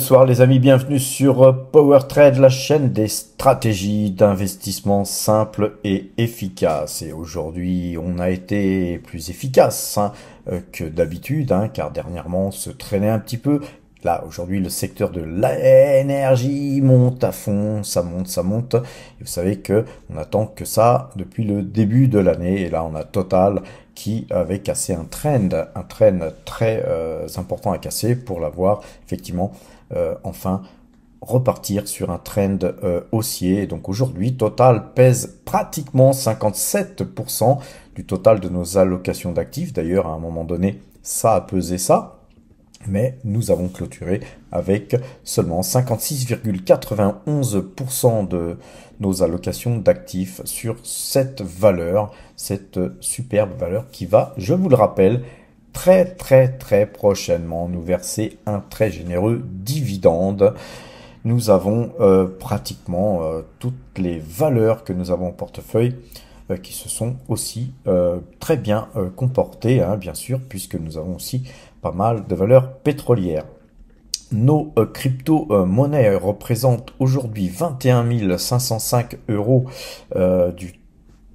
Bonsoir les amis, bienvenue sur euh, Power Trade, la chaîne des stratégies d'investissement simples et efficaces. Et aujourd'hui, on a été plus efficace hein, euh, que d'habitude, hein, car dernièrement, on se traînait un petit peu. Là, aujourd'hui, le secteur de l'énergie monte à fond, ça monte, ça monte. Et vous savez que on attend que ça depuis le début de l'année. Et là, on a Total qui avait cassé un trend, un trend très euh, important à casser pour l'avoir effectivement enfin repartir sur un trend euh, haussier. Donc aujourd'hui, Total pèse pratiquement 57% du total de nos allocations d'actifs. D'ailleurs, à un moment donné, ça a pesé ça. Mais nous avons clôturé avec seulement 56,91% de nos allocations d'actifs sur cette valeur, cette superbe valeur qui va, je vous le rappelle, très très très prochainement nous verser un très généreux dividende. Nous avons euh, pratiquement euh, toutes les valeurs que nous avons en portefeuille euh, qui se sont aussi très bien comportées, hein, bien sûr, puisque nous avons aussi pas mal de valeurs pétrolières. Nos crypto-monnaies représentent aujourd'hui 21 505 euros du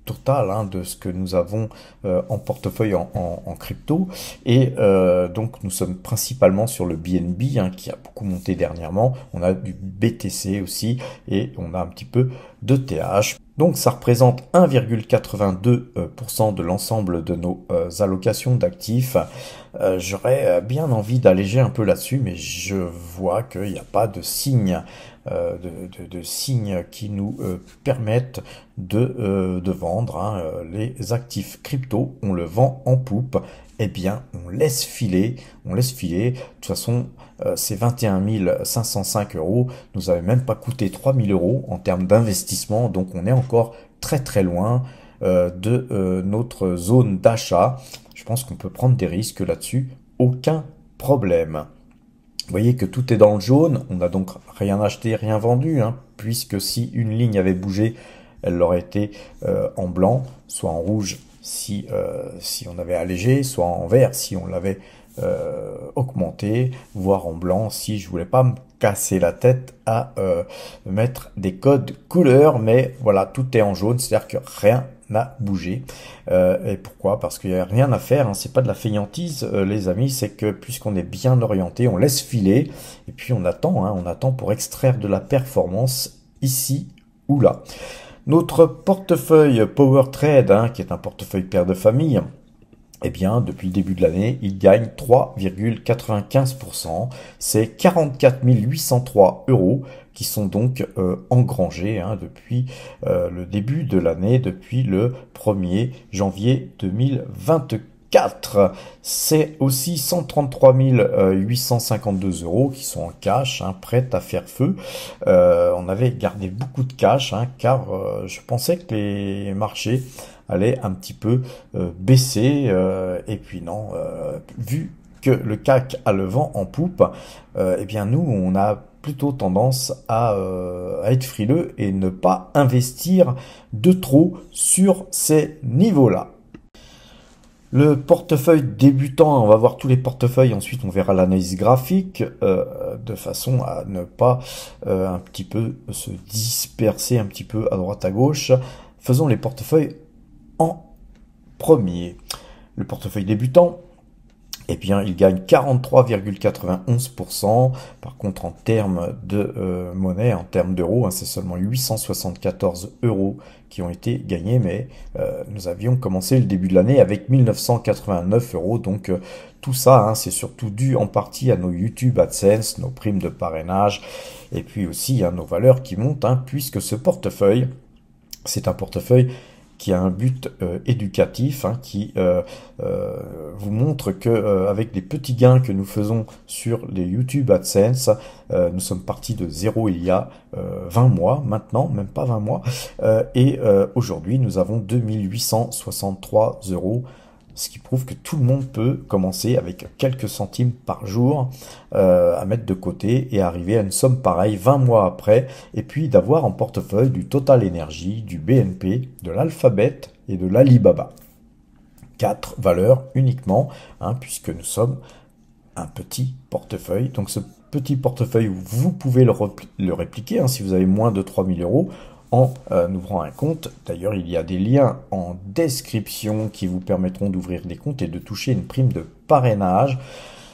total hein, de ce que nous avons euh, en portefeuille en, crypto. Et euh, donc nous sommes principalement sur le BNB hein, qui a beaucoup monté dernièrement. On a du BTC aussi et on a un petit peu de TH. Donc ça représente 1,82% de l'ensemble de nos euh, allocations d'actifs. J'aurais bien envie d'alléger un peu là-dessus, mais je vois qu'il n'y a pas de signe euh, de, signes qui nous euh, permettent de, euh, de vendre hein, les actifs crypto. On le vend en poupe. Eh bien, on laisse filer, on laisse filer. De toute façon, ces 21 505 euros nous avaient même pas coûté 3000 euros en termes d'investissement. Donc, on est encore très très loin de notre zone d'achat. Je pense qu'on peut prendre des risques là-dessus. Aucun problème. Vous voyez que tout est dans le jaune, on n'a donc rien acheté, rien vendu, hein, puisque si une ligne avait bougé, elle aurait été euh, en blanc, soit en rouge si, euh, si on avait allégé, soit en vert si on l'avait euh, augmenté, voire en blanc si je voulais pas me casser la tête à mettre des codes couleurs, mais voilà, tout est en jaune, c'est-à-dire que rien n'a bougé. Euh, et pourquoi? Parce qu'il n'y a rien à faire, hein. c'est pas de la feignantise euh, les amis, c'est que puisqu'on est bien orienté, on laisse filer, et puis on attend, hein, on attend pour extraire de la performance ici ou là. Notre portefeuille Power Trade, hein, qui est un portefeuille père de famille, eh bien, depuis le début de l'année, il gagne 3,95%. C'est 44 803 euros qui sont donc euh, engrangés hein, depuis euh, le début de l'année, depuis le 1er janvier 2024. C'est aussi 133 852 euros qui sont en cash, hein, prêts à faire feu. Euh, on avait gardé beaucoup de cash, hein, car je pensais que les marchés allaient un petit peu baisser. et puis non, vu que le CAC a le vent en poupe, eh bien nous, on a tendance euh, à, être frileux et ne pas investir de trop sur ces niveaux-là. Le portefeuille débutant, on va voir tous les portefeuilles, ensuite on verra l'analyse graphique, euh, de façon à ne pas euh, un petit peu se disperser un petit peu à droite à gauche. Faisons les portefeuilles en premier. Le portefeuille débutant, eh bien, il gagne 43,91%. Par contre, en termes de euh, monnaie, en termes d'euros, hein, c'est seulement 874 euros qui ont été gagnés, mais euh, nous avions commencé le début de l'année avec 1989 euros. Donc, euh, tout ça, hein, c'est surtout dû en partie à nos YouTube AdSense, nos primes de parrainage, et puis aussi à nos valeurs qui montent, hein, puisque ce portefeuille, c'est un portefeuille qui a un but euh, éducatif, hein, qui euh, euh, vous montre que avec les petits gains que nous faisons sur les YouTube AdSense, nous sommes partis de zéro il y a 20 mois maintenant, même pas 20 mois, et aujourd'hui nous avons 2863 euros ce qui prouve que tout le monde peut commencer avec quelques centimes par jour euh, à mettre de côté et arriver à une somme pareille 20 mois après, et puis d'avoir en portefeuille du Total Energy, du BNP, de l'Alphabet et de l'Alibaba. Quatre valeurs uniquement, hein, puisque nous sommes un petit portefeuille. Donc ce petit portefeuille, vous pouvez le, répliquer hein, si vous avez moins de 3000 euros en euh, ouvrant un compte. D'ailleurs, il y a des liens en description qui vous permettront d'ouvrir des comptes et de toucher une prime de parrainage.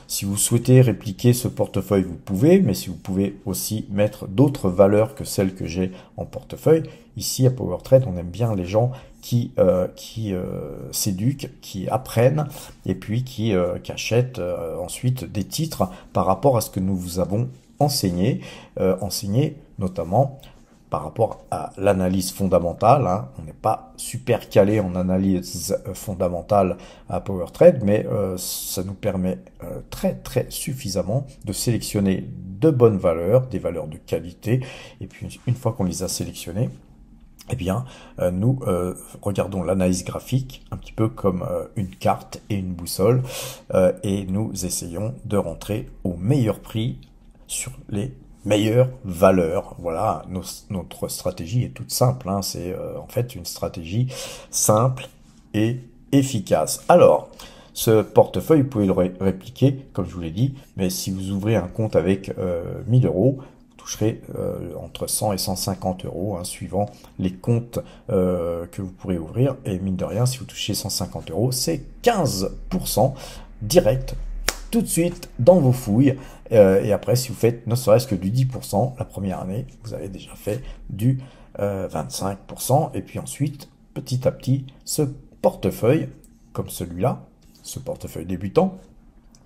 Si vous souhaitez répliquer ce portefeuille, vous pouvez, mais si vous pouvez aussi mettre d'autres valeurs que celles que j'ai en portefeuille, ici à PowerTrade, on aime bien les gens qui, euh, qui euh, s'éduquent, qui apprennent et puis qui, achètent ensuite des titres par rapport à ce que nous vous avons enseigné, enseigné notamment par rapport à l'analyse fondamentale. Hein. On n'est pas super calé en analyse euh, fondamentale à PowerTrade, mais euh, ça nous permet euh, très très suffisamment de sélectionner de bonnes valeurs, des valeurs de qualité, et puis une fois qu'on les a sélectionnées, eh bien, nous regardons l'analyse graphique un petit peu comme une carte et une boussole, et nous essayons de rentrer au meilleur prix sur les meilleure valeur. Voilà, notre stratégie est toute simple. Hein. C'est euh, en fait une stratégie simple et efficace. Alors, ce portefeuille, vous pouvez le répliquer, comme je vous l'ai dit, mais si vous ouvrez un compte avec 1000 euh, euros, vous toucherez euh, entre 100 et 150 euros, hein, suivant les comptes que vous pourrez ouvrir. Et mine de rien, si vous touchez 150 euros, c'est 15% direct tout de suite dans vos fouilles. Euh, et après, si vous faites ne serait-ce que du 10% la première année, vous avez déjà fait du 25%. Euh, et puis ensuite, petit à petit, ce portefeuille, comme celui-là, ce portefeuille débutant,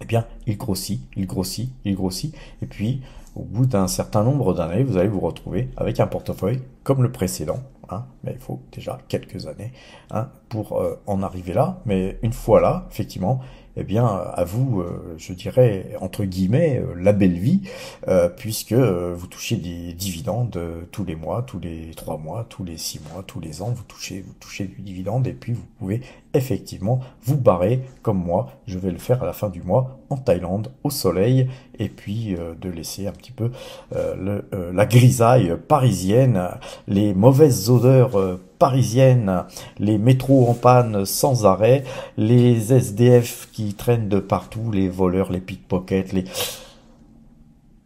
eh bien, il grossit, il grossit, il grossit. Et puis, au bout d'un certain nombre d'années, vous allez vous retrouver avec un portefeuille comme le précédent. Hein, mais il faut déjà quelques années hein, pour euh, en arriver là. Mais une fois là, effectivement, eh bien, à vous, euh, je dirais, entre guillemets, euh, la belle vie, euh, puisque vous touchez des dividendes tous les mois, tous les trois mois, tous les six mois, tous les ans, vous touchez, vous touchez du dividende, et puis vous pouvez effectivement vous barrer, comme moi, je vais le faire à la fin du mois, en Thaïlande, au soleil, et puis de laisser un petit peu le, la grisaille parisienne, les mauvaises odeurs parisienne, les métros en panne sans arrêt, les SDF qui traînent de partout, les voleurs, les pickpockets,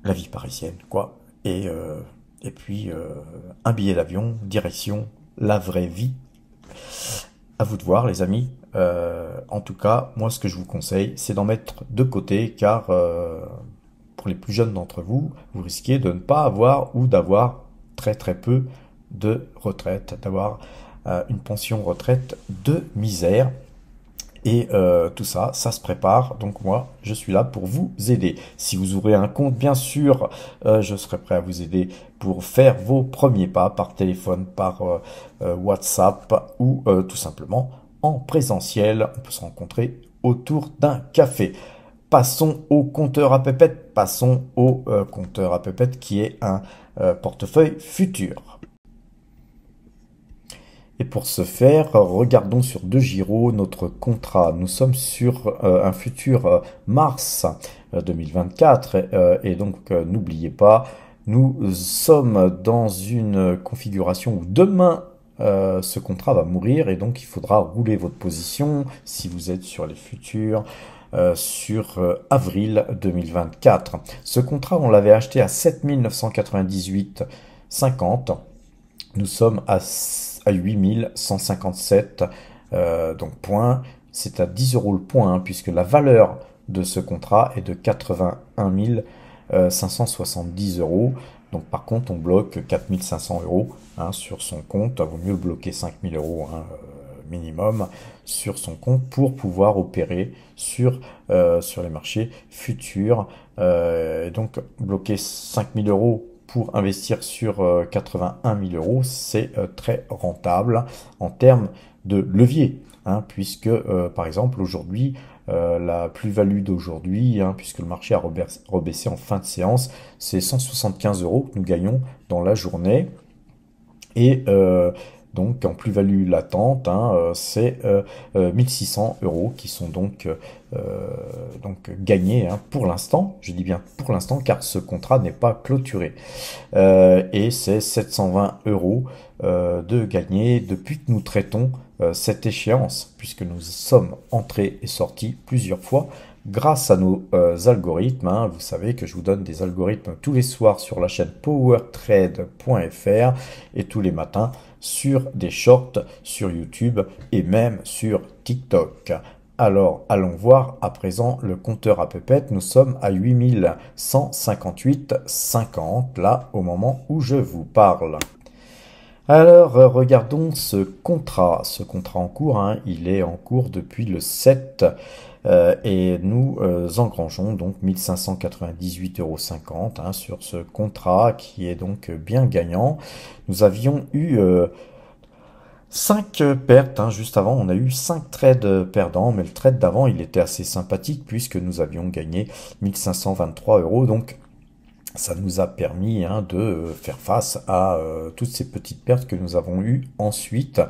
la vie parisienne, quoi. Et, euh, et puis, euh, un billet d'avion, direction la vraie vie. À vous de voir, les amis. Euh, en tout cas, moi, ce que je vous conseille, c'est d'en mettre de côté, car pour les plus jeunes d'entre vous, vous risquez de ne pas avoir ou d'avoir très très peu de retraite, d'avoir euh, une pension retraite de misère. Et euh, tout ça, ça se prépare. Donc moi, je suis là pour vous aider. Si vous ouvrez un compte, bien sûr, euh, je serai prêt à vous aider pour faire vos premiers pas par téléphone, par WhatsApp ou tout simplement en présentiel. On peut se rencontrer autour d'un café. Passons au compteur à pépette. Passons au compteur à pépette qui est un portefeuille futur. Et pour ce faire, regardons sur De Giro notre contrat. Nous sommes sur euh, un futur euh, mars 2024 euh, et donc n'oubliez pas, nous sommes dans une configuration où demain ce contrat va mourir et donc il faudra rouler votre position si vous êtes sur les futurs. sur avril 2024. Ce contrat, on l'avait acheté à 7998,50. Nous sommes à à 8157 euh, donc points. C'est à 10 euros le point, hein, puisque la valeur de ce contrat est de 81 570 euros. Donc par contre, on bloque 4500 euros hein, sur son compte. Il vaut mieux bloquer 5000 euros hein, euh, minimum sur son compte pour pouvoir opérer sur, euh, sur les marchés futurs. et donc bloquer 5000 euros pour investir sur 81 euh, 000 euros, c'est euh, très rentable en termes de levier, hein, puisque euh, par exemple aujourd'hui, la plus-value d'aujourd'hui, hein, puisque le marché a rebaissé en fin de séance, c'est 175 euros que nous gagnons dans la journée. Et donc en plus-value latente, hein, euh, c'est 1600 euh, euh, euros qui sont donc, gagnés hein, pour l'instant. Je dis bien pour l'instant car ce contrat n'est pas clôturé. et c'est 720 euros de gagner depuis que nous traitons cette échéance, puisque nous sommes entrés et sortis plusieurs fois grâce à nos algorithmes. Hein. Vous savez que je vous donne des algorithmes tous les soirs sur la chaîne powertrade.fr et tous les matins sur des shorts sur YouTube et même sur TikTok. Alors, allons voir à présent le compteur à pépette. Nous sommes à 8158,50 là au moment où je vous parle. Alors, regardons ce contrat. Ce contrat en cours, hein, il est en cours depuis le 7 euh, et nous euh, engrangeons donc 1598,50 euros hein, sur ce contrat qui est donc bien gagnant. Nous avions eu euh, 5 pertes, hein, juste avant, on a eu 5 trades perdants, mais le trade d'avant, il était assez sympathique puisque nous avions gagné 1523 euros, donc ça nous a permis hein, de faire face à euh, toutes ces petites pertes que nous avons eues ensuite.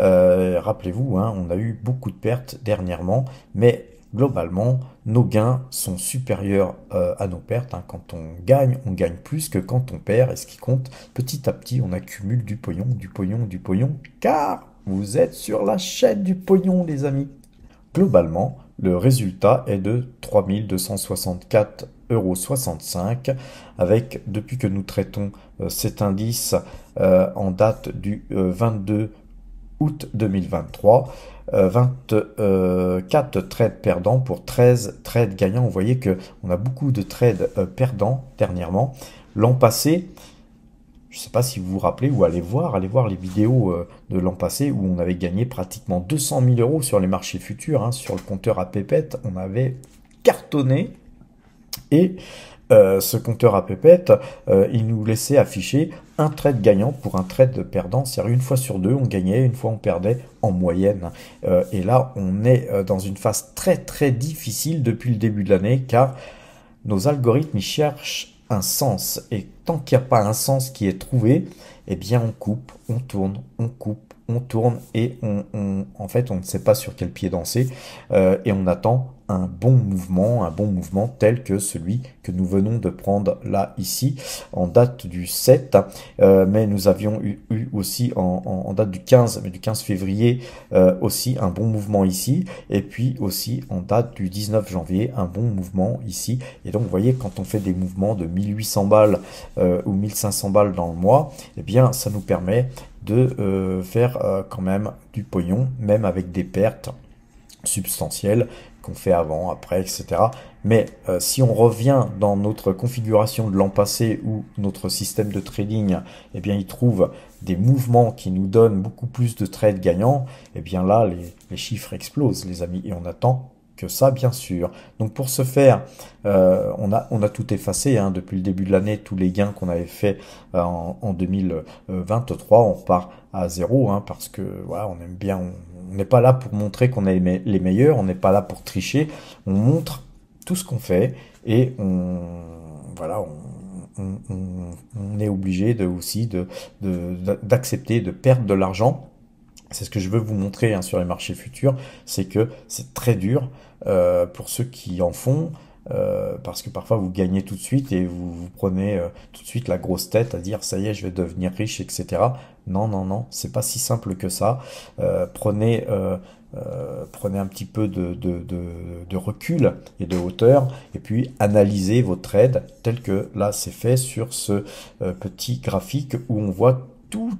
Euh, rappelez-vous, on a eu beaucoup de pertes dernièrement, mais globalement, nos gains sont supérieurs euh, à nos pertes. Hein. Quand on gagne, on gagne plus que quand on perd. Et ce qui compte, petit à petit, on accumule du pognon, du pognon, du pognon, car vous êtes sur la chaîne du pognon, les amis. Globalement, le résultat est de 3264,65 euros avec, depuis que nous traitons euh, cet indice euh, en date du 22 août 2023, 24 euh, trades perdants pour 13 trades gagnants. Vous voyez que on a beaucoup de trades euh, perdants dernièrement. L'an passé, je ne sais pas si vous vous rappelez ou allez voir, allez voir les vidéos euh, de l'an passé où on avait gagné pratiquement 200 000 euros sur les marchés futurs, hein, sur le compteur à pépette, on avait cartonné et euh, ce compteur à pépette, euh, il nous laissait afficher un trade gagnant pour un trade perdant. C'est-à-dire une fois sur deux, on gagnait, une fois on perdait en moyenne. Euh, et là, on est dans une phase très très difficile depuis le début de l'année car nos algorithmes ils cherchent un sens. Et tant qu'il n'y a pas un sens qui est trouvé, eh bien on coupe, on tourne, on coupe, on tourne et on, en fait on ne sait pas sur quel pied danser et on attend un bon mouvement, un bon mouvement tel que celui que nous venons de prendre là ici en date du 7 euh, mais nous avions eu, aussi en, date du 15 mais du 15 février euh, aussi un bon mouvement ici et puis aussi en date du 19 janvier un bon mouvement ici. Et donc vous voyez quand on fait des mouvements de 1800 balles euh, ou 1500 balles dans le mois eh bien ça nous permet de faire quand même du pognon même avec des pertes substantielles qu'on fait avant, après, etc. Mais euh, si on revient dans notre configuration de l'an passé où notre système de trading, eh bien, il trouve des mouvements qui nous donnent beaucoup plus de trades gagnants, eh bien là, les, chiffres explosent, les amis, et on attend que ça, bien sûr. Donc pour ce faire, euh, on, a, on a tout effacé hein, depuis le début de l'année, tous les gains qu'on avait fait euh, en, 2023, on repart à zéro, hein, parce que voilà, on aime bien, on n'est pas là pour montrer qu'on est les meilleurs, on n'est pas là pour tricher, on montre tout ce qu'on fait et on, voilà, on, est obligé de, aussi d'accepter de, de, perdre de l'argent. C'est ce que je veux vous montrer hein, sur les marchés futurs, c'est que c'est très dur euh, pour ceux qui en font. Euh, parce que parfois vous gagnez tout de suite et vous, prenez euh, tout de suite la grosse tête à dire ça y est je vais devenir riche etc non non non c'est pas si simple que ça prenez prenez un petit peu de, recul et de hauteur et puis analysez vos trades tel que là c'est fait sur ce petit graphique où on voit tout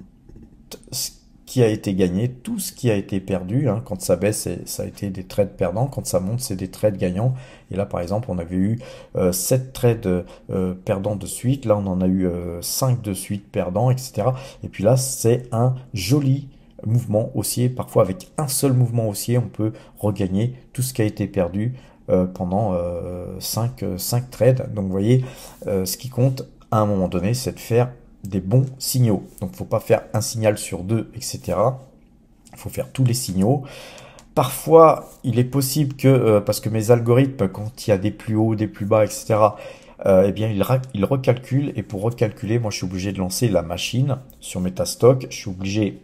ce qui a été gagné, tout ce qui a été perdu. Hein. Quand ça baisse, ça a été des trades perdants. Quand ça monte, c'est des trades gagnants. Et là, par exemple, on avait eu euh, 7 trades euh, perdants de suite. Là, on en a eu euh, 5 de suite perdants, etc. Et puis là, c'est un joli mouvement haussier. Parfois, avec un seul mouvement haussier, on peut regagner tout ce qui a été perdu euh, pendant 5, euh, 5 trades. Donc, voyez, ce qui compte à un moment donné, c'est de faire des bons signaux. Donc, il ne faut pas faire un signal sur deux, etc. Il faut faire tous les signaux. Parfois, il est possible que, euh, parce que mes algorithmes, quand il y a des plus hauts, des plus bas, etc., euh, eh bien, il, il recalcule. Et pour recalculer, moi, je suis obligé de lancer la machine sur Metastock. Je suis obligé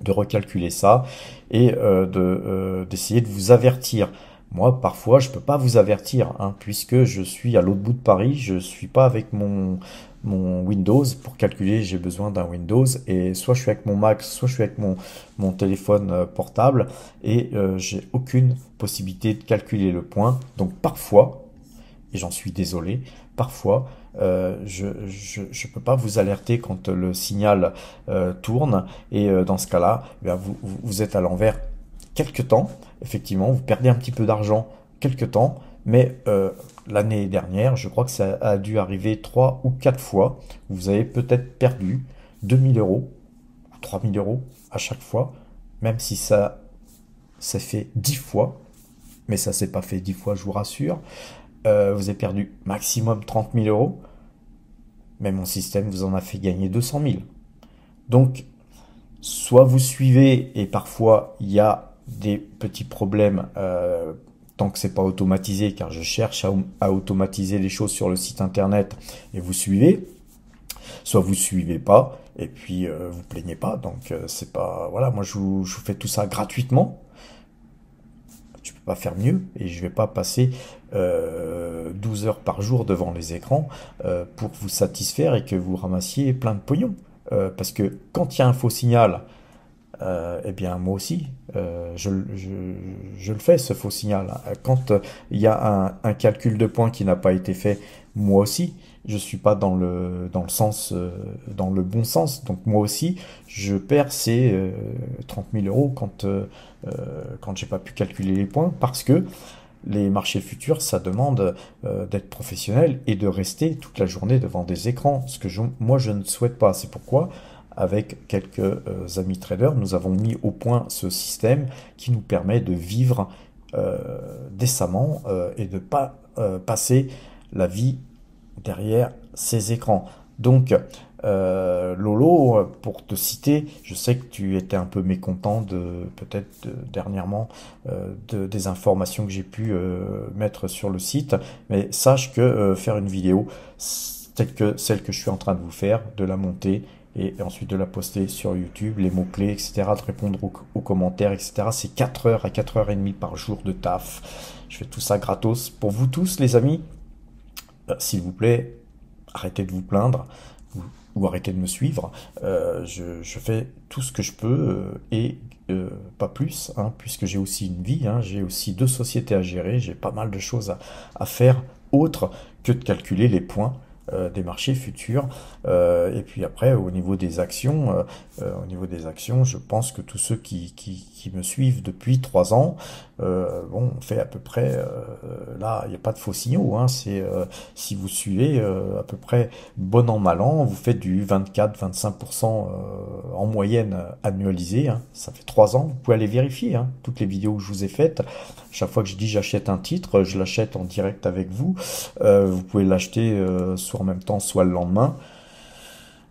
de recalculer ça et euh, d'essayer de vous avertir Moi, parfois, je peux pas vous avertir, hein, puisque je suis à l'autre bout de Paris, je suis pas avec mon, mon Windows. Pour calculer, j'ai besoin d'un Windows, et soit je suis avec mon Mac, soit je suis avec mon, mon téléphone euh, portable, et euh, j'ai aucune possibilité de calculer le point. Donc parfois, et j'en suis désolé, parfois, euh, je ne peux pas vous alerter quand le signal tourne, et dans ce cas-là, eh vous, vous êtes à l'envers quelques temps, effectivement, vous perdez un petit peu d'argent quelques temps, mais l'année dernière, je crois que ça a dû arriver trois ou quatre fois, vous avez peut-être perdu 2000 euros, 3000 euros à chaque fois, même si ça s'est fait 10 fois, mais ça s'est pas fait 10 fois, je vous rassure. Euh, vous avez perdu maximum 30 000 euros, mais mon système vous en a fait gagner 200 000. Donc, soit vous suivez et parfois il y a des petits problèmes euh, tant que c'est pas automatisé, car je cherche à, automatiser les choses sur le site internet et vous suivez, soit vous suivez pas et puis euh, vous plaignez pas. Donc c'est pas voilà, moi je vous, fais tout ça gratuitement je peux pas faire mieux et je vais pas passer 12 euh, heures par jour devant les écrans euh, pour vous satisfaire et que vous ramassiez plein de pognon. Euh, parce que quand il y a un faux signal, eh bien moi aussi, je, le fais ce faux signal. Quand il y a un, calcul de points qui n'a pas été fait, moi aussi, je suis pas dans le dans le sens dans le bon sens. Donc moi aussi, je perds ces 30 000 euros quand euh, quand j'ai pas pu calculer les points, parce que les marchés futurs, ça demande euh, d'être professionnel et de rester toute la journée devant des écrans, ce que moi je ne souhaite pas. C'est pourquoi, avec quelques euh, amis traders, nous avons mis au point ce système qui nous permet de vivre décemment et de pas passer la vie derrière ces écrans. Donc, euh, Lolo, pour te citer, je sais que tu étais un peu mécontent de peut-être dernièrement euh, de, des informations que j'ai pu euh, mettre sur le site, mais sache que faire une vidéo telle que celle que je suis en train de vous faire, de la monter et ensuite de la poster sur YouTube, les mots-clés, etc., de répondre aux, commentaires, etc. C'est 4 heures à 4 heures et demie par jour de taf. Je fais tout ça gratos pour vous tous, les amis. S'il vous plaît, arrêtez de vous plaindre ou arrêtez de me suivre. Euh, je, fais tout ce que je peux euh, et euh, pas plus, hein, puisque j'ai aussi une vie, hein, j'ai aussi deux sociétés à gérer, j'ai pas mal de choses à, faire autre que de calculer les points euh, des marchés futurs. Euh, et puis après, au niveau des actions, euh, au niveau des actions, je pense que tous ceux qui, qui, qui me suivent depuis trois ans, bon, on fait à peu près, là, il n'y a pas de faux signaux. Hein, c'est si vous suivez à peu près bon an mal an, vous faites du 24-25% en moyenne annualisé. Hein, ça fait trois ans. Vous pouvez aller vérifier hein, toutes les vidéos que je vous ai faites. Chaque fois que je dis j'achète un titre, je l'achète en direct avec vous. vous pouvez l'acheter soit en même temps, soit le lendemain.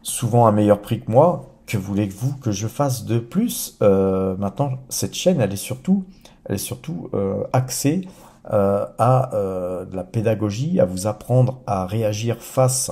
Souvent à meilleur prix que moi. Que voulez-vous que je fasse de plus? Euh, Maintenant, cette chaîne, elle est surtout, elle est surtout euh, axée euh, à de la pédagogie, à vous apprendre à réagir face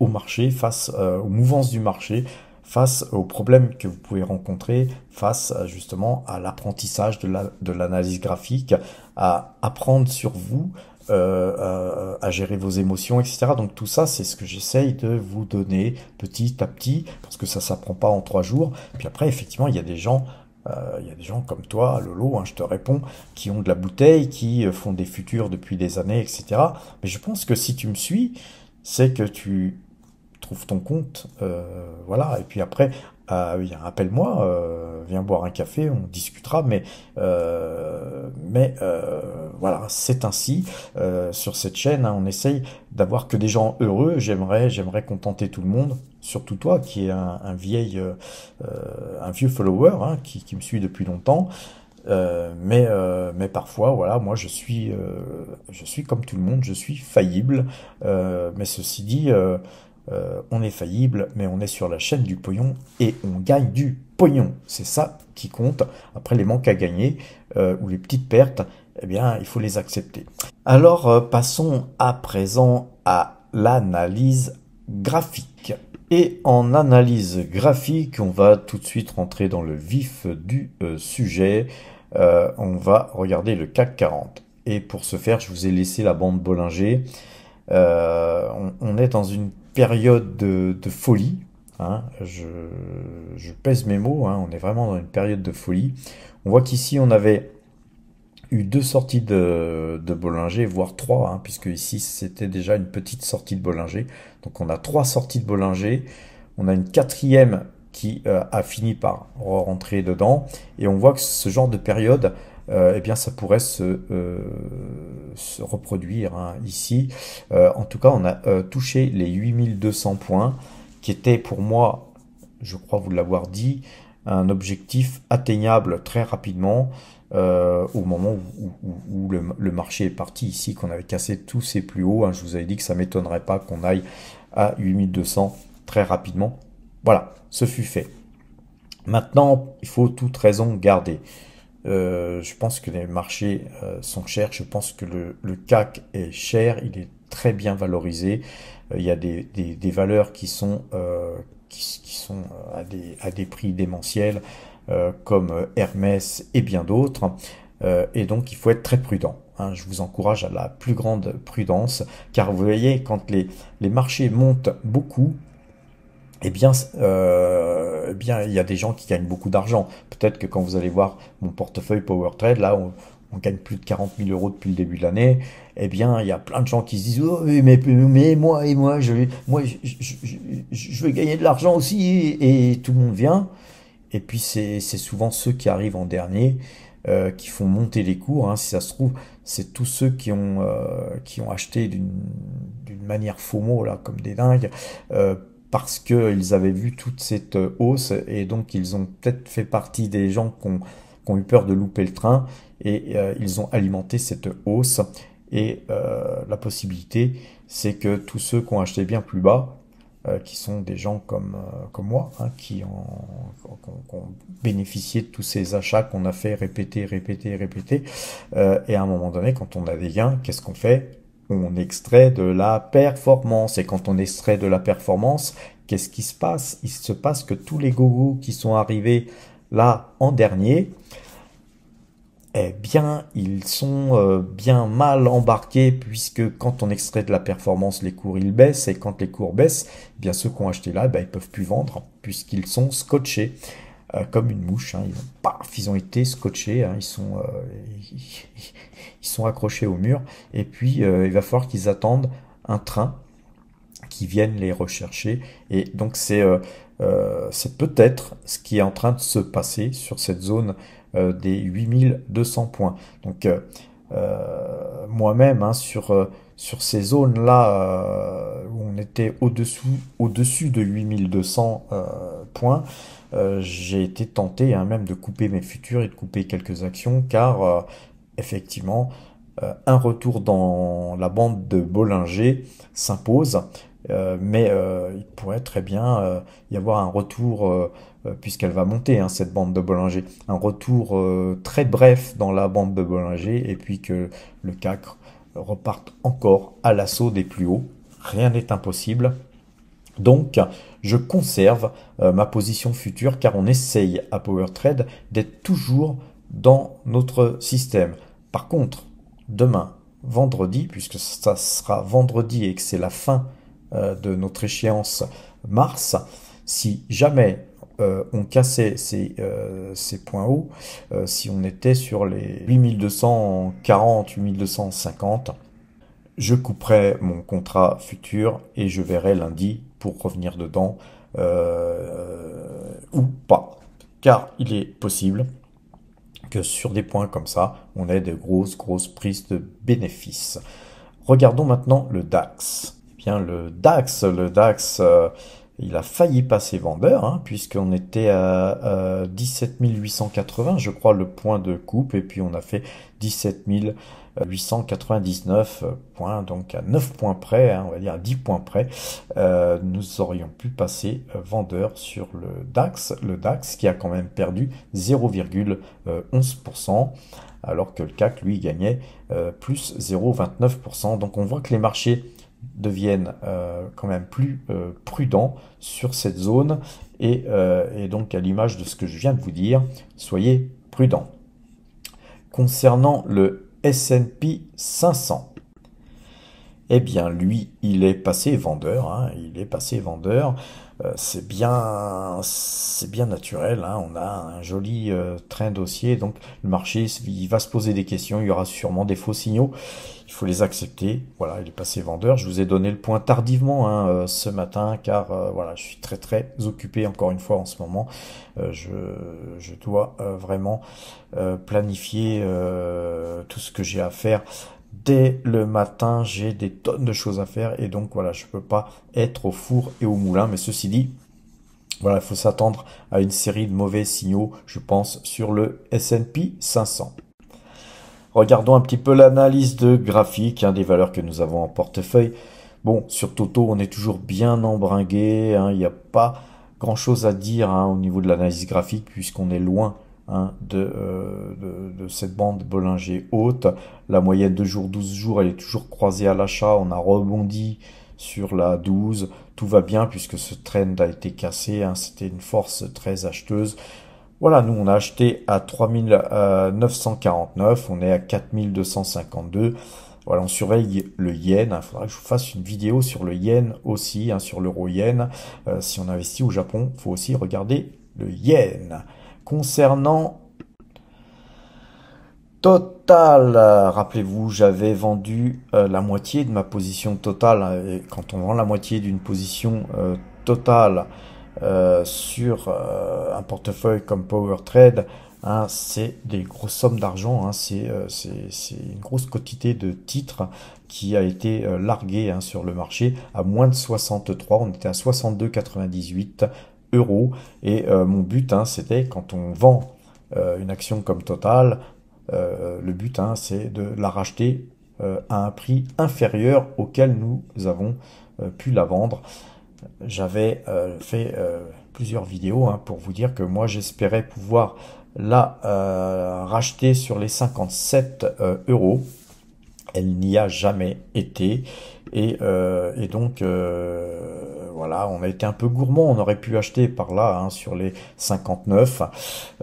au marché, face aux mouvances du marché, face aux problèmes que vous pouvez rencontrer, face justement à l'apprentissage de l'analyse graphique, à apprendre sur vous, euh, à, gérer vos émotions, etc. Donc tout ça, c'est ce que j'essaye de vous donner petit à petit, parce que ça s'apprend pas en trois jours. Puis après, effectivement, il y a des gens, euh, il y a des gens comme toi, Lolo, hein, je te réponds, qui ont de la bouteille, qui euh, font des futurs depuis des années, etc. Mais je pense que si tu me suis, c'est que tu trouves ton compte, voilà. Et puis après, euh, appelle-moi, euh, viens boire un café, on discutera, mais, euh, mais euh, voilà, c'est ainsi. Sur cette chaîne, hein, on essaye d'avoir que des gens heureux. J'aimerais, j'aimerais contenter tout le monde, surtout toi qui es un, un vieil, un vieux follower hein, qui, qui, me suit depuis longtemps. mais, mais parfois, voilà, moi je suis, je suis comme tout le monde, je suis faillible. mais ceci dit, euh, on est faillible, mais on est sur la chaîne du pognon et on gagne du pognon. C'est ça qui compte. Après, les manques à gagner euh, ou les petites pertes, eh bien, il faut les accepter. Alors, euh, passons à présent à l'analyse graphique. Et en analyse graphique, on va tout de suite rentrer dans le vif du sujet. on va regarder le CAC 40. Et pour ce faire, je vous ai laissé la bande Bollinger. On, est dans une de, folie. Hein. Je, pèse mes mots, hein. on est vraiment dans une période de folie. On voit qu'ici, on avait eu deux sorties de, de Bollinger, voire trois, hein, puisque ici c'était déjà une petite sortie de Bollinger. Donc on a trois sorties de Bollinger, on a une quatrième qui euh, a fini par rentrer dedans, et on voit que ce genre de période, euh, eh bien ça pourrait se, euh, reproduire hein, ici. en tout cas, on a touché les 8200 points, qui était pour moi, je crois vous l'avoir dit, un objectif atteignable très rapidement. Euh, au moment où, le, marché est parti ici, qu'on avait cassé tous ces plus hauts. Hein, je vous avais dit que ça m'étonnerait pas qu'on aille à 8200 très rapidement. Voilà, ce fut fait. Maintenant, il faut toute raison garder. Euh, je pense que les marchés euh, sont chers. Je pense que le, CAC est cher. Il est très bien valorisé. il y a des, valeurs qui sont, qui, sont à, des, à des prix démentiels. Euh, comme euh, Hermès et bien d'autres. Euh, et donc il faut être très prudent. Hein. Je vous encourage à la plus grande prudence, car vous voyez, quand les, les marchés montent beaucoup, eh bien, eh bien, il y a des gens qui gagnent beaucoup d'argent. Peut-être que quand vous allez voir mon portefeuille Power Trade, là, on, gagne plus de 40 000 euros depuis le début de l'année. Eh bien, il y a plein de gens qui se disent, oh, mais, mais moi et moi, je, moi, je, je, vais gagner de l'argent aussi, et, tout le monde vient. Et puis c'est souvent ceux qui arrivent en dernier euh, qui font monter les cours. Hein. Si ça se trouve, c'est tous ceux qui ont, euh, qui ont acheté d'une manière FOMO, là, comme des dingues, euh, parce qu'ils avaient vu toute cette hausse et donc ils ont peut-être fait partie des gens qui ont, qui ont, eu peur de louper le train et ils ont alimenté cette hausse. Et la possibilité, c'est que tous ceux qui ont acheté bien plus bas, euh, qui sont des gens comme, euh, moi, hein, qui, ont, bénéficié de tous ces achats qu'on a fait répéter, répéter, répéter. Euh, et à un moment donné, quand on a des gains, qu'est-ce qu'on fait? On extrait de la performance. Et quand on extrait de la performance, qu'est-ce qui se passe? Il se passe que tous les gogos qui sont arrivés là en dernier, eh bien, ils sont euh, bien mal embarqués puisque quand on extrait de la performance, les cours ils baissent. Et quand les cours baissent, eh bien ceux qui ont acheté là, eh ben, ils peuvent plus vendre puisqu'ils sont scotchés euh, comme une mouche. Hein. ils, ont, paf, ils ont été scotchés, hein. ils sont euh, ils, sont accrochés au mur et puis il va falloir qu'ils attendent un train qui vienne les rechercher et donc c'est peut-être ce qui est en train de se passer sur cette zone euh, des 8200 points. Donc euh, euh, moi-même, hein, sur, sur ces zones-là où on était au-dessous au -dessus de 8200 points, j'ai été tenté hein, même de couper mes futurs et de couper quelques actions car effectivement un retour dans la bande de Bollinger s'impose, mais il pourrait très bien y avoir un retour euh, puisqu'elle va monter, hein, cette bande de Bollinger. Un retour euh, très bref dans la bande de Bollinger, et puis que le CAC reparte encore à l'assaut des plus hauts. Rien n'est impossible. Donc, je conserve euh, ma position future car on essaye à PowerTrade d'être toujours dans notre système. Par contre, demain, vendredi, puisque ça sera vendredi et que c'est la fin de notre échéance mars, si jamais euh, on cassait ces, euh, points hauts, euh, si on était sur les 8240, 8250, je couperai mon contrat futur et je verrai lundi pour revenir dedans ou pas. Car il est possible que sur des points comme ça, on ait de grosses, grosses prises de bénéfices. Regardons maintenant le DAX. Eh bien, le DAX, le DAX, il a failli passer vendeur, hein, puisqu'on était à, 17 880, je crois, le point de coupe, et puis on a fait 17 899 points, donc à 9 points près, hein, on va dire à 10 points près, euh, nous aurions pu passer euh, vendeur sur le DAX, le DAX qui a quand même perdu 0,11%, alors que le CAC, lui, gagnait euh, plus 0,29%. Donc on voit que les marchés deviennent euh, quand même plus euh, prudents sur cette zone et, euh, et donc à l'image de ce que je viens de vous dire, soyez prudents. concernant le S&P 500. Eh bien, lui, il est passé vendeur. Hein, il est passé vendeur. Euh, c'est bien, c'est bien naturel. Hein, on a un joli euh, train dossier. Donc, le marché, il va se poser des questions. Il y aura sûrement des faux signaux. Il faut les accepter. Voilà, il est passé vendeur. Je vous ai donné le point tardivement hein, euh, ce matin, car voilà, je suis très très occupé encore une fois en ce moment. je, je dois vraiment planifier tout ce que j'ai à faire dès le matin, j'ai des tonnes de choses à faire et donc voilà, je peux pas être au four et au moulin. Mais ceci dit, voilà, il faut s'attendre à une série de mauvais signaux, je pense, sur le S&P 500. Regardons un petit peu l'analyse de graphique hein, des valeurs que nous avons en portefeuille. Bon, sur Toto, on est toujours bien embringué. Hein, il n'y a pas grand-chose à dire hein, au niveau de l'analyse graphique puisqu'on est loin Hein, euh, de, de, cette bande Bollinger haute. La moyenne de jours 12 jours, elle est toujours croisée à l'achat. On a rebondi sur la 12. Tout va bien puisque ce trend a été cassé. Hein. C'était une force très acheteuse. Voilà, nous on a acheté à 3949, on est à 4252. Voilà, on surveille le yen. Il faudra que je vous fasse une vidéo sur le yen aussi, hein, sur l'euro yen. Euh, si on investit au Japon, il faut aussi regarder le yen. Concernant Total, rappelez-vous, j'avais vendu euh, la moitié de ma position totale. Et quand on vend la moitié d'une position euh, totale euh, sur un portefeuille comme Power Trade, hein, c'est des grosses sommes d'argent. Hein, c'est une grosse quantité de titres qui a été larguée hein, sur le marché à moins de 63. On était à 62,98 euros. Et euh, mon but, hein, c'était quand on vend euh, une action comme Total, euh, le but, hein, c'est de la racheter à un prix inférieur auquel nous avons pu la vendre. J'avais fait plusieurs vidéos hein, pour vous dire que moi j'espérais pouvoir la racheter sur les 57 euros. Elle n'y a jamais été. Et, et donc voilà, on a été un peu gourmand, on aurait pu acheter par là hein, sur les 59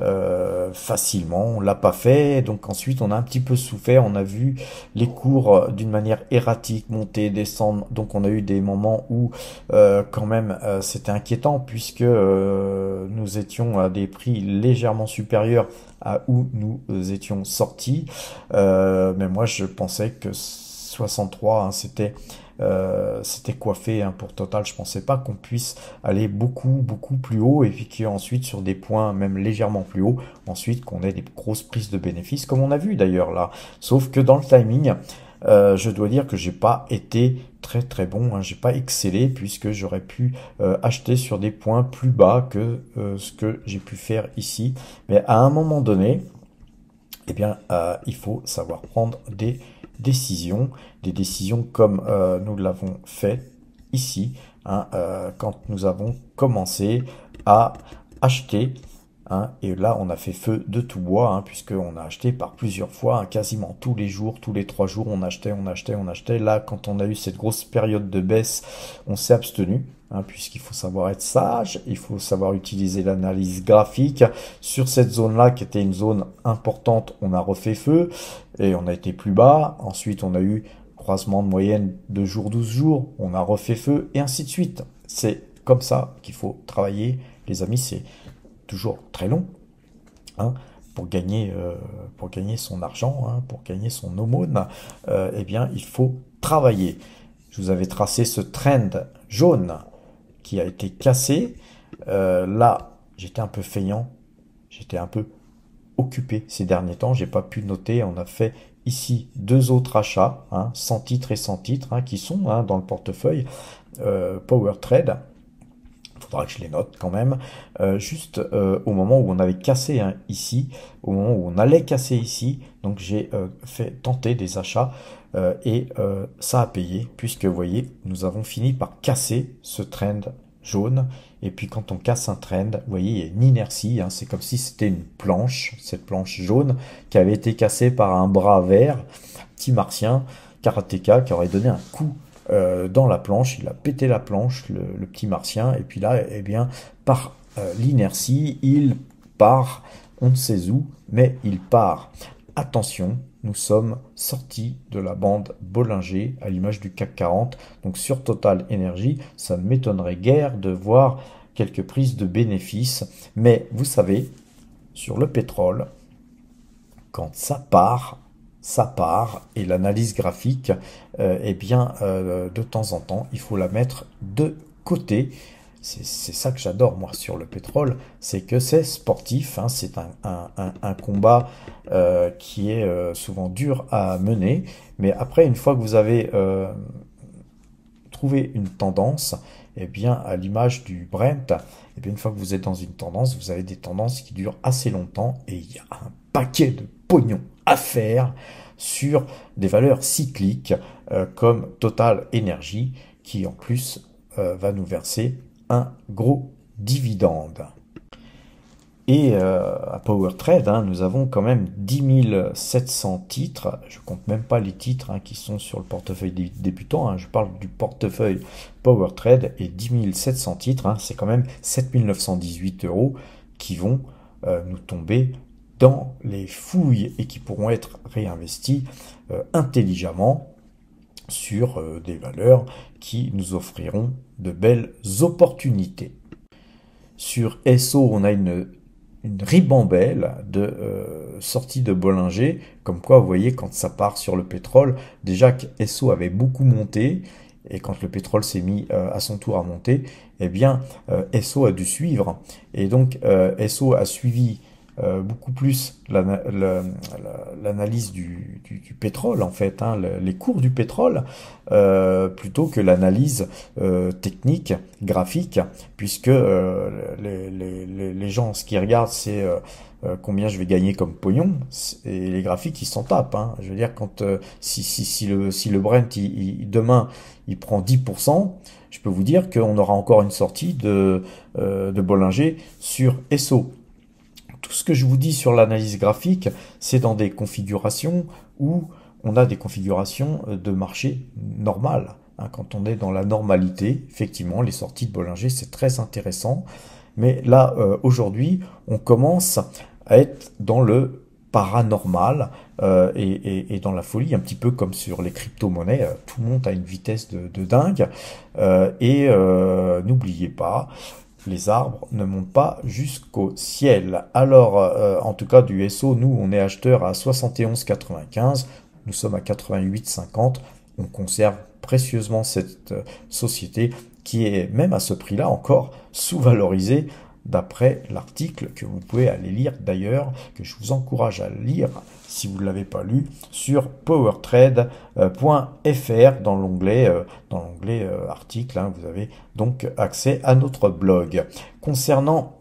euh, facilement, on l'a pas fait, donc ensuite on a un petit peu souffert, on a vu les cours euh, d'une manière erratique monter, descendre, donc on a eu des moments où euh, quand même c'était inquiétant puisque nous étions à des prix légèrement supérieurs à où nous étions sortis, mais moi je pensais que 63 hein, c'était euh, c'était coiffé hein, pour Total. Je pensais pas qu'on puisse aller beaucoup, beaucoup plus haut et puis qu'ensuite sur des points même légèrement plus haut, ensuite qu'on ait des grosses prises de bénéfices comme on a vu d'ailleurs là. Sauf que dans le timing, euh, je dois dire que j'ai pas été très très bon, hein, j'ai pas excellé puisque j'aurais pu euh, acheter sur des points plus bas que ce que j'ai pu faire ici. Mais à un moment donné, eh bien, il faut savoir prendre des décisions, des décisions comme euh, nous l'avons fait ici, hein, euh, quand nous avons commencé à acheter Hein, et là, on a fait feu de tout bois, hein, puisqu'on a acheté par plusieurs fois, hein, quasiment tous les jours, tous les trois jours, on achetait, on achetait, on achetait. Là, quand on a eu cette grosse période de baisse, on s'est abstenu, hein, puisqu'il faut savoir être sage, il faut savoir utiliser l'analyse graphique. Sur cette zone-là, qui était une zone importante, on a refait feu, et on a été plus bas. Ensuite, on a eu croisement de moyenne de jour 12 jours, on a refait feu, et ainsi de suite. C'est comme ça qu'il faut travailler, les amis, c'est toujours très long, hein, pour gagner, euh, pour gagner son argent, hein, pour gagner son aumône, euh, eh bien, il faut travailler. Je vous avais tracé ce trend jaune qui a été cassé. Euh, là, j'étais un peu feignant, j'étais un peu occupé ces derniers temps, j'ai pas pu noter. On a fait ici deux autres achats, hein, sans titre et sans titre, qui sont dans le portefeuille Power Trade faudra que je les note quand même, euh, juste euh, au moment où on avait cassé hein, ici, au moment où on allait casser ici, donc j'ai euh, fait tenter des achats et ça a payé, puisque vous voyez, nous avons fini par casser ce trend jaune, et puis quand on casse un trend, vous voyez, il y a une inertie, hein, c'est comme si c'était une planche, cette planche jaune, qui avait été cassée par un bras vert, petit martien, karatéka, qui aurait donné un coup euh, dans la planche, il a pété la planche, le, petit martien, et puis là, eh bien, par euh, l'inertie, il part, on ne sait où, mais il part. attention, nous sommes sortis de la bande Bollinger à l'image du CAC 40. Donc sur Total Energy, ça ne m'étonnerait guère de voir quelques prises de bénéfices. Mais vous savez, sur le pétrole, quand ça part, ça part et l'analyse graphique, euh, eh bien, euh, de temps en temps, il faut la mettre de côté. C'est ça que j'adore moi sur le pétrole, c'est que c'est sportif, hein, c'est un, combat euh, qui est souvent dur à mener, mais après une fois que vous avez trouvé une tendance, eh bien à l'image du Brent, eh bien une fois que vous êtes dans une tendance, vous avez des tendances qui durent assez longtemps et il y a un paquet de pognon à faire sur des valeurs cycliques euh, comme Total Energy qui en plus euh, va nous verser un gros dividende. Et euh, à PowerTrade, hein, nous avons quand même 10 700 titres. Je compte même pas les titres hein, qui sont sur le portefeuille des débutants. Hein. Je parle du portefeuille PowerTrade et 10 700 titres. C'est quand même 7 918 euros qui vont nous tomber dans les fouilles et qui pourront être réinvestis euh, intelligemment sur euh, des valeurs qui nous offriront de belles opportunités. Sur SO, on a une, ribambelle de euh, sortie de Bollinger, comme quoi vous voyez quand ça part sur le pétrole, déjà que SO avait beaucoup monté, et quand le pétrole s'est mis à son tour à monter, eh bien SO a dû suivre. Et donc SO a suivi euh, beaucoup plus l'analyse du, pétrole, en fait, hein, les cours du pétrole, euh, plutôt que l'analyse euh, technique, graphique, puisque les, gens, ce qu'ils regardent, c'est combien je vais gagner comme pognon, et les graphiques, ils s'en tapent. Hein. Je veux dire, quand si, si, si, le, si le Brent, il, demain, il prend 10%, je peux vous dire qu'on aura encore une sortie de, de Bollinger sur SO tout ce que je vous dis sur l'analyse graphique, c'est dans des configurations où on a des configurations euh, de marché normales. Hein. quand on est dans la normalité, effectivement, les sorties de Bollinger, c'est très intéressant. Mais là, euh, aujourd'hui, on commence à être dans le paranormal euh, et, dans la folie, un petit peu comme sur les crypto-monnaies, tout le monde a une vitesse de, dingue. et n'oubliez pas, les arbres ne montent pas jusqu'au ciel. Alors, euh, en tout cas, du SO, nous, on est acheteur à 71,95. Nous sommes à 88,50. On conserve précieusement cette euh, société qui est même à ce prix-là encore sous-valorisée d'après l'article que vous pouvez aller lire d'ailleurs, que je vous encourage à lire si vous ne l'avez pas lu, sur powertrade.fr dans l'onglet euh, dans l'onglet euh, article. Hein, vous avez donc accès à notre blog. Concernant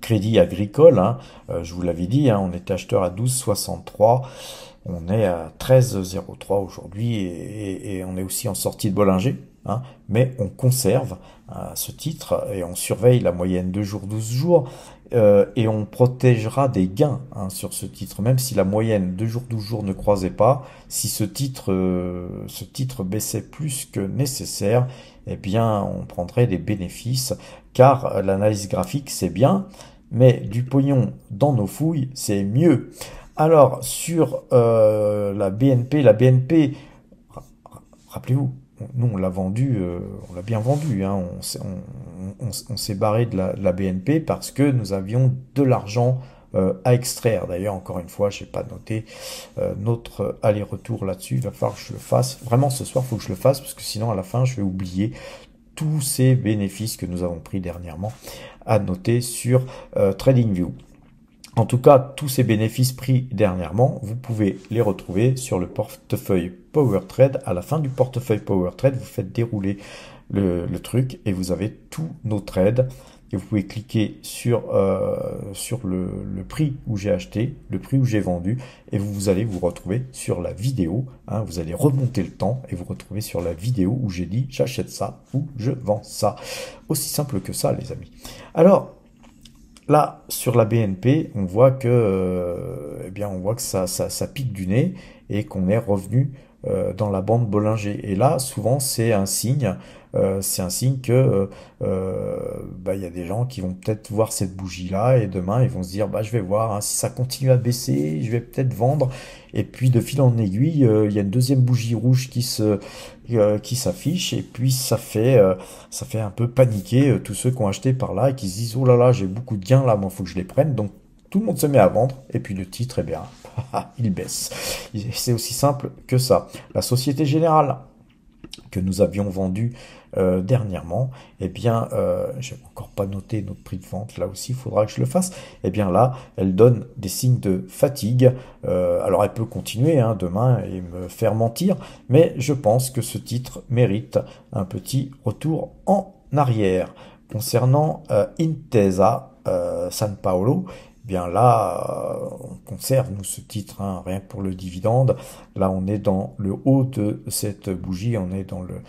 Crédit Agricole, hein, euh, je vous l'avais dit, hein, on est acheteur à 12,63. On est à 13,03 aujourd'hui et, et, on est aussi en sortie de Bollinger. Hein, mais on conserve à ce titre et on surveille la moyenne 2 jours, 12 jours euh, et on protégera des gains hein, sur ce titre, même si la moyenne 2 jours, 12 jours ne croisait pas, si ce titre, euh, ce titre baissait plus que nécessaire, eh bien on prendrait des bénéfices car l'analyse graphique c'est bien, mais du pognon dans nos fouilles c'est mieux. Alors sur euh, la BNP, la BNP, rappelez-vous, nous on l'a vendu, euh, on l'a bien vendu. Hein. on, s'est barré de la, BNP parce que nous avions de l'argent euh, à extraire. D'ailleurs, encore une fois, je n'ai pas noté euh, notre aller-retour là-dessus. Il va falloir que je le fasse. Vraiment, ce soir, il faut que je le fasse parce que sinon, à la fin, je vais oublier tous ces bénéfices que nous avons pris dernièrement à noter sur TradingView. En tout cas, tous ces bénéfices pris dernièrement, vous pouvez les retrouver sur le portefeuille PowerTrade. À la fin du portefeuille PowerTrade, vous faites dérouler le, truc et vous avez tous nos trades. Et vous pouvez cliquer sur, euh, sur le, prix où j'ai acheté, le prix où j'ai vendu, et vous, allez vous retrouver sur la vidéo. Hein. vous allez remonter le temps et vous retrouver sur la vidéo où j'ai dit j'achète ça ou je vends ça. Aussi simple que ça, les amis. Alors, Là, sur la BNP, on voit que, euh, eh bien, on voit que ça, ça, pique du nez et qu'on est revenu dans la bande Bollinger. Et là, souvent, c'est un signe euh, c'est un signe que euh, euh, bah, il y a des gens qui vont peut-être voir cette bougie là et demain ils vont se dire bah je vais voir hein, si ça continue à baisser je vais peut-être vendre. Et puis de fil en aiguille il y a une deuxième bougie rouge qui se qui s'affiche. Et puis ça fait ça fait un peu paniquer tous ceux qui ont acheté par là et qui se disent oh là là j'ai beaucoup de gains là moi faut que je les prenne. Donc tout le monde se met à vendre. Et puis le titre eh bien il baisse c'est aussi simple que ça la Société Générale que nous avions vendu euh, dernièrement, eh bien, euh, j'ai encore pas noté notre prix de vente, là aussi, il faudra que je le fasse. Eh bien là, elle donne des signes de fatigue. Euh, alors elle peut continuer hein, demain et me faire mentir, mais je pense que ce titre mérite un petit retour en arrière. Concernant Intesa San Paolo, bien là, on conserve nous ce titre, hein, rien que pour le dividende. Là, on est dans le haut de cette bougie, on est dans le,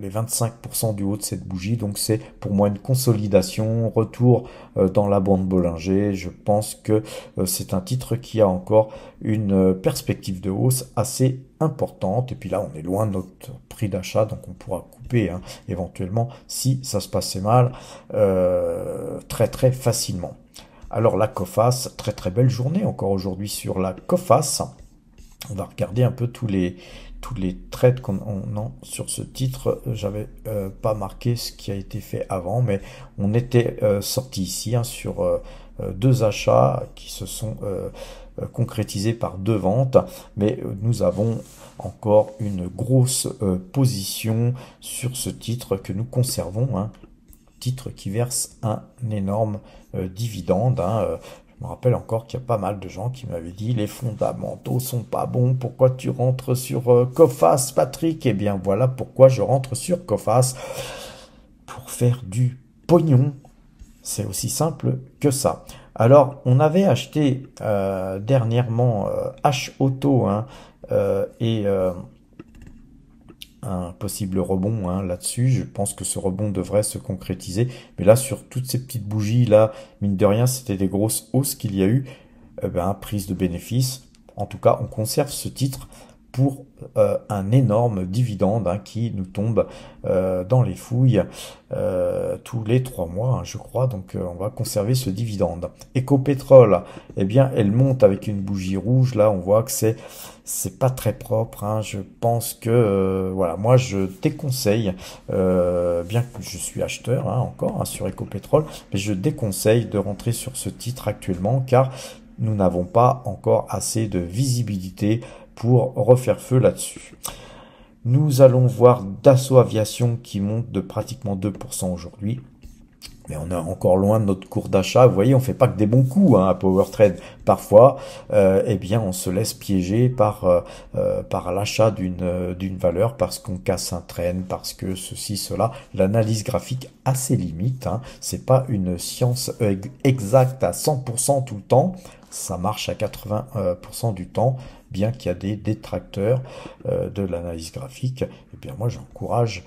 les 25% du haut de cette bougie. Donc c'est pour moi une consolidation, retour euh, dans la bande Bollinger. Je pense que euh, c'est un titre qui a encore une euh, perspective de hausse assez importante. Et puis là, on est loin de notre prix d'achat, donc on pourra couper hein, éventuellement si ça se passait mal très très facilement. Alors la COFAS, très très belle journée encore aujourd'hui sur la COFAS. On va regarder un peu tous les, tous les trades qu'on a sur ce titre. J'avais euh, pas marqué ce qui a été fait avant, mais on était euh, sorti ici hein, sur euh, deux achats qui se sont concrétisés par deux ventes, mais nous avons encore une grosse position sur ce titre que nous conservons. Hein. Qui verse un énorme dividende. Hein, je me rappelle encore qu'il y a pas mal de gens qui m'avaient dit les fondamentaux sont pas bons, pourquoi tu rentres sur euh, Patrick? Eh bien voilà pourquoi je rentre sur Cofas pour faire du pognon. C'est aussi simple que ça. Alors, on avait acheté euh, dernièrement euh, H Auto hein, et un possible rebond hein, là-dessus. Je pense que ce rebond devrait se concrétiser. Mais là, sur toutes ces petites bougies, là, mine de rien, c'était des grosses hausses qu'il y a eu. Eh ben, prise de bénéfices. En tout cas, on conserve ce titre pour euh, un énorme dividende hein, qui nous tombe euh, dans les fouilles euh, tous les trois mois, hein, je crois. Donc on va conserver ce dividende. Ecopétrol, eh bien, elle monte avec une bougie rouge. Là, on voit que c'est c'est pas très propre. Hein. Je pense que voilà, moi je déconseille, bien que je suis acheteur encore sur Ecopétrol, mais je déconseille de rentrer sur ce titre actuellement car nous n'avons pas encore assez de visibilité pour refaire feu là-dessus. Nous allons voir Dassault Aviation qui monte de pratiquement 2% aujourd'hui. Mais on est encore loin de notre cours d'achat. Vous voyez, on fait pas que des bons coups hein, à Power Trade. Parfois, euh, eh bien, on se laisse piéger par euh, euh, par l'achat d'une d'une valeur parce qu'on casse un train, parce que ceci, cela. L'analyse graphique a ses limites. Hein. C'est pas une science exacte à 100% tout le temps. Ça marche à 80% du temps bien qu'il y a des détracteurs de l'analyse graphique, et eh bien moi j'encourage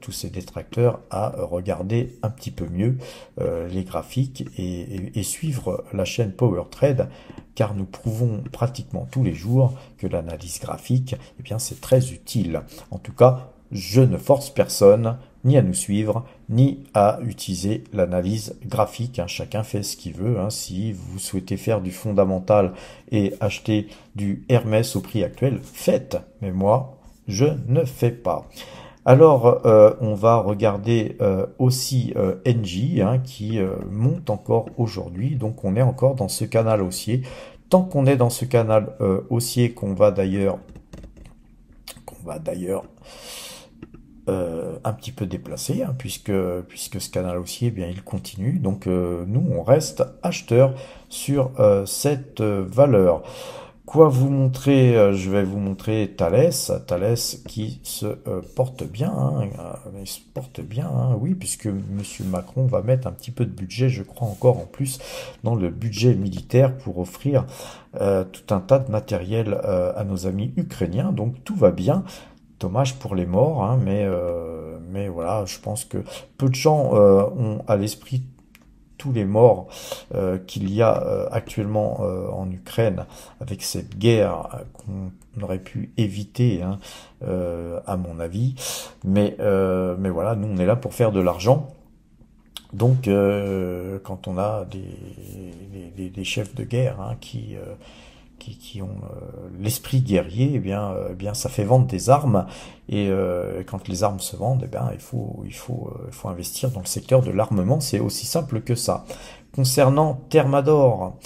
tous ces détracteurs à regarder un petit peu mieux les graphiques et, suivre la chaîne Power Trade, car nous prouvons pratiquement tous les jours que l'analyse graphique, eh bien c'est très utile. En tout cas, je ne force personne ni à nous suivre, ni à utiliser l'analyse graphique. Hein. Chacun fait ce qu'il veut. Hein. Si vous souhaitez faire du fondamental et acheter du Hermès au prix actuel, faites. Mais moi, je ne fais pas. Alors, euh, on va regarder euh, aussi euh, NJ hein, qui monte encore aujourd'hui. Donc, on est encore dans ce canal haussier. Tant qu'on est dans ce canal haussier, qu'on va d'ailleurs, qu'on va d'ailleurs euh, un petit peu déplacé, hein, puisque, ce canal haussier, eh bien, il continue. Donc euh, nous, on reste acheteur sur euh, cette valeur. Quoi vous montrer Je vais vous montrer Thales, Thales qui se porte bien, hein, il se porte bien, hein, oui, puisque Monsieur Macron va mettre un petit peu de budget, je crois encore en plus, dans le budget militaire pour offrir tout un tas de matériel à nos amis ukrainiens. Donc tout va bien. Dommage pour les morts, hein, mais, euh, mais voilà, je pense que peu de gens euh, ont à l'esprit tous les morts qu'il y a actuellement en Ukraine avec cette guerre qu'on aurait pu éviter, hein, à mon avis. Mais, mais voilà, nous on est là pour faire de l'argent. Donc, quand on a des, des, chefs de guerre hein, qui, qui, ont euh, l'esprit guerrier, eh bien, euh, eh bien, ça fait vendre des armes. Et euh, quand les armes se vendent, eh bien, il faut, il faut, il faut investir dans le secteur de l'armement. C'est aussi simple que ça. Concernant Thermador,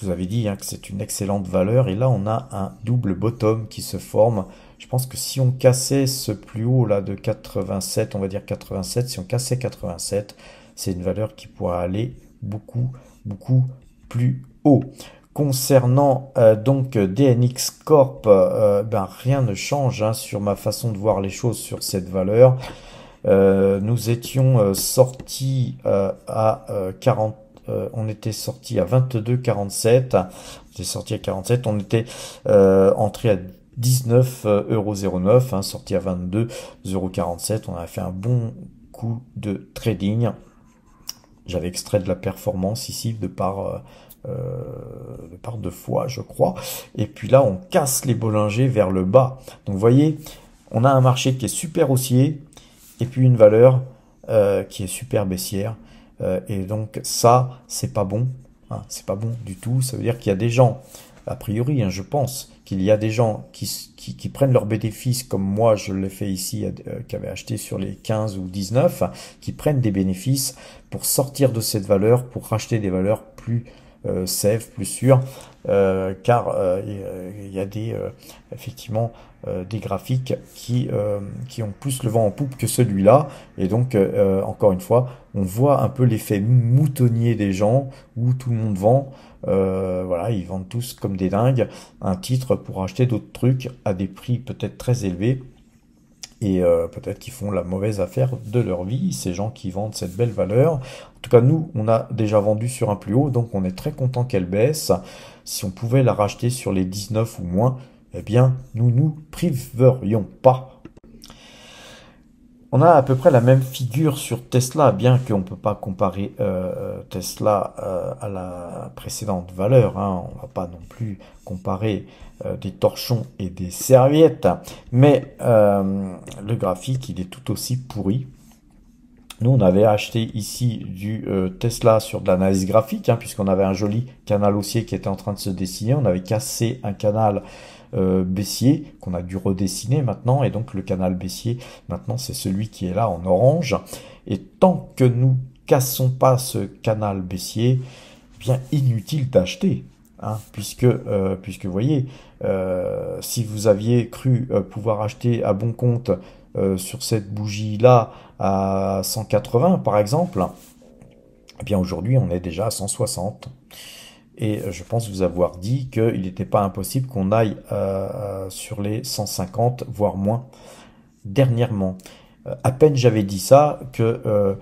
je vous avais dit hein, que c'est une excellente valeur. Et là, on a un double bottom qui se forme. Je pense que si on cassait ce plus haut là de 87, on va dire 87, si on cassait 87, c'est une valeur qui pourra aller beaucoup, beaucoup plus haut. Concernant euh, donc DNX Corp, euh, ben, rien ne change hein, sur ma façon de voir les choses sur cette valeur. Euh, nous étions sortis à 40, on était sorti à 22,47, on était sorti à 47, on était entré à 19,09€, hein, sorti à 22,47€, on a fait un bon coup de trading. J'avais extrait de la performance ici de par euh, par deux fois, je crois. Et puis là, on casse les Bollinger vers le bas. Donc vous voyez, on a un marché qui est super haussier et puis une valeur euh, qui est super baissière. Euh, et donc ça, c'est pas bon. Hein, c'est pas bon du tout. Ça veut dire qu'il y a des gens, a priori, hein, je pense, qu'il y a des gens qui, qui, prennent leurs bénéfices, comme moi je l'ai fait ici, qui avait acheté sur les 15 ou 19, qui prennent des bénéfices pour sortir de cette valeur, pour racheter des valeurs plus euh, plus sûr, euh, car euh, il y a des effectivement des graphiques qui, qui ont plus le vent en poupe que celui-là. Et donc, encore une fois, on voit un peu l'effet moutonnier des gens où tout le monde vend. voilà, ils vendent tous comme des dingues un titre pour acheter d'autres trucs à des prix peut-être très élevés et euh, peut-être qu'ils font la mauvaise affaire de leur vie, ces gens qui vendent cette belle valeur. En tout cas, nous, on a déjà vendu sur un plus haut, donc on est très content qu'elle baisse. Si on pouvait la racheter sur les 19 ou moins, eh bien, nous nous priverions pas. On a à peu près la même figure sur Tesla, bien qu'on ne peut pas comparer euh, Tesla euh, à la précédente valeur. Hein. On ne va pas non plus comparer euh, des torchons et des serviettes. Mais euh, le graphique, il est tout aussi pourri. Nous, on avait acheté ici du euh, Tesla sur de l'analyse graphique, hein, puisqu'on avait un joli canal haussier qui était en train de se dessiner. On avait cassé un canal baissier qu'on a dû redessiner maintenant. Et donc, le canal baissier, maintenant, c'est celui qui est là en orange. Et tant que nous cassons pas ce canal baissier, eh bien inutile d'acheter. Hein, puisque, euh, puisque vous voyez, euh, si vous aviez cru euh, pouvoir acheter à bon compte sur cette bougie-là à 180 par exemple, eh bien aujourd'hui on est déjà à 160. Et je pense vous avoir dit qu'il n'était pas impossible qu'on aille sur les 150, voire moins, dernièrement. à peine j'avais dit ça que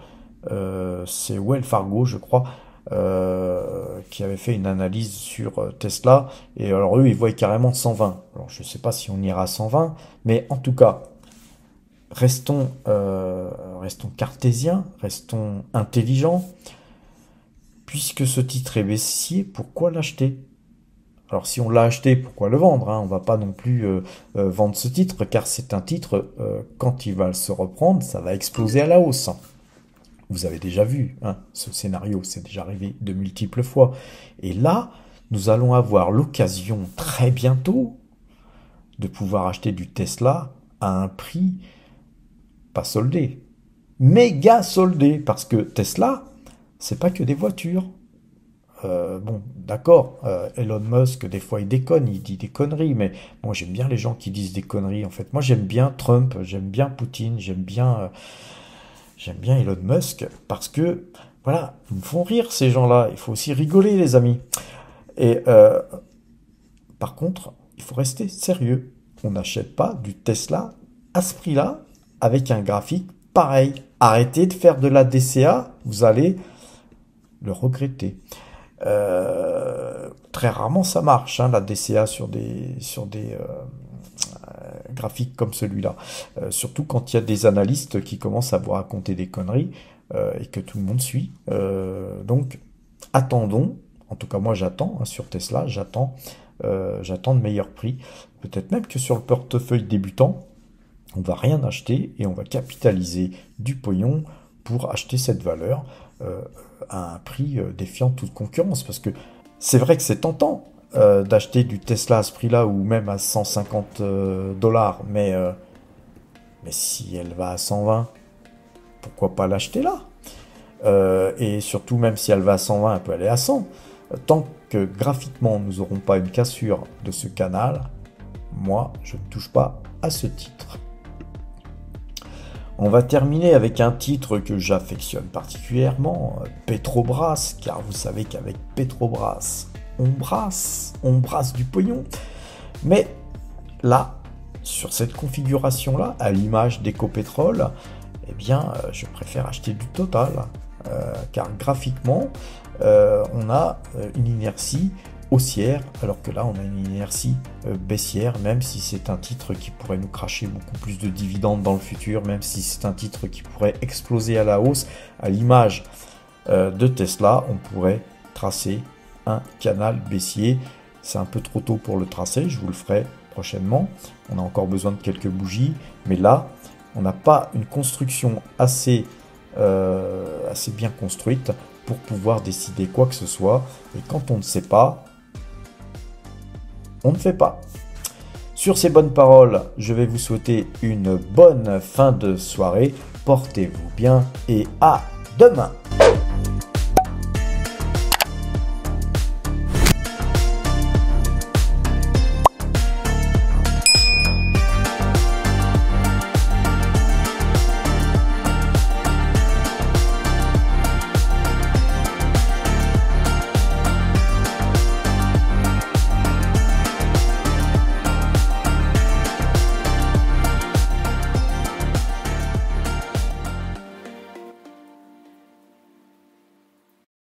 c'est Well Fargo, je crois, euh, qui avait fait une analyse sur euh, Tesla. Et alors eux, ils voient carrément 120. Alors je ne sais pas si on ira à 120, mais en tout cas, restons, euh, restons cartésiens, restons intelligents. Puisque ce titre est baissier, pourquoi l'acheter? Alors si on l'a acheté, pourquoi le vendre hein? On va pas non plus vendre ce titre, car c'est un titre, quand il va se reprendre, ça va exploser à la hausse. Vous avez déjà vu hein, ce scénario, c'est déjà arrivé de multiples fois. Et là, nous allons avoir l'occasion très bientôt de pouvoir acheter du Tesla à un prix pas soldé, méga soldé, parce que Tesla, c'est pas que des voitures. Euh, bon, d'accord, euh, Elon Musk, des fois il déconne, il dit des conneries, mais moi j'aime bien les gens qui disent des conneries. En fait, moi j'aime bien Trump, j'aime bien Poutine, j'aime bien euh, J'aime bien Elon Musk parce que, voilà, ils me font rire ces gens-là. Il faut aussi rigoler, les amis. Et euh, par contre, il faut rester sérieux. On n'achète pas du Tesla à ce prix-là avec un graphique pareil. Arrêtez de faire de la DCA, vous allez le regretter. Euh, très rarement ça marche, hein, la DCA sur des, sur des, euh, graphique comme celui-là. Euh, surtout quand il y a des analystes qui commencent à vous raconter des conneries. et que tout le monde suit. donc, attendons. En tout cas, moi, j'attends hein, sur Tesla. J'attends, j'attends de meilleurs prix. Peut-être même que sur le portefeuille débutant, on va rien acheter et on va capitaliser du pognon pour acheter cette valeur à un prix défiant toute concurrence. Parce que c'est vrai que c'est tentant euh, d'acheter du Tesla à ce prix-là ou même à 150 euh, dollars, mais, euh, mais si elle va à 120, pourquoi pas l'acheter là? Et surtout, même si elle va à 120, elle peut aller à 100. Tant que graphiquement nous n'aurons pas une cassure de ce canal, moi je ne touche pas à ce titre. On va terminer avec un titre que j'affectionne particulièrement, Petrobras, car vous savez qu'avec Petrobras, on brasse, on brasse du pognon. Mais là, sur cette configuration-là, à l'image d'EcoPétrole, eh bien, euh, je préfère acheter du Total, euh, car graphiquement, euh, on a une inertie haussière, alors que là, on a une inertie baissière, même si c'est un titre qui pourrait nous cracher beaucoup plus de dividendes dans le futur, même si c'est un titre qui pourrait exploser à la hausse, à l'image de Tesla, on pourrait tracer un canal baissier. C'est un peu trop tôt pour le tracer, je vous le ferai prochainement. On a encore besoin de quelques bougies, mais là, on n'a pas une construction assez, euh, assez bien construite pour pouvoir décider quoi que ce soit. Et quand on ne sait pas, on ne fait pas. Sur ces bonnes paroles, je vais vous souhaiter une bonne fin de soirée. Portez-vous bien et à demain